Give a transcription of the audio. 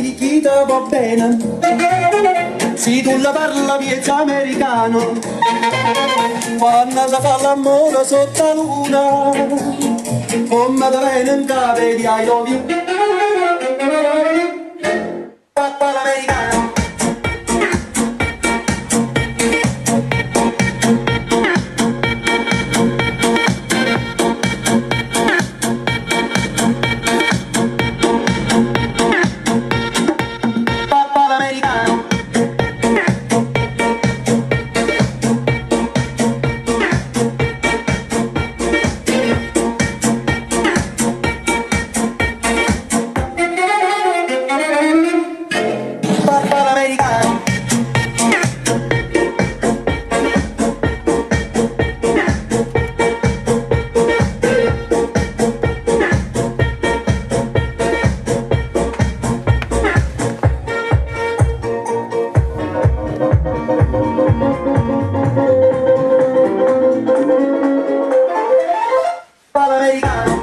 di chi te va bene se tu la parla piezza americano. Quando si fa l'amore sotto la luna come te viene in capo di I love you l'americano Navidad.